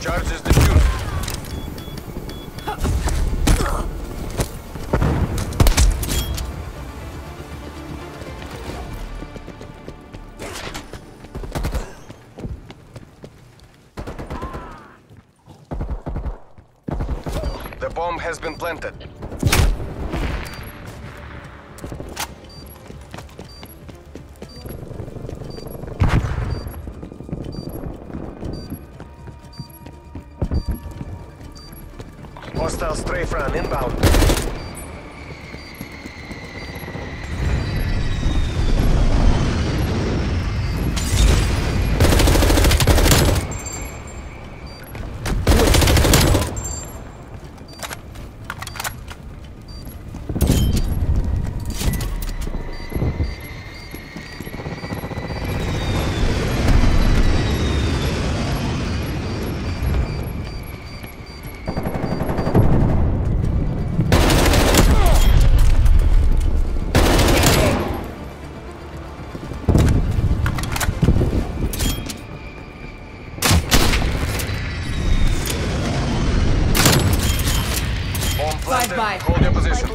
Charge is defused. The bomb has been planted. Hostile strafe run inbound. Bomb planted. Drive by. Hold your position.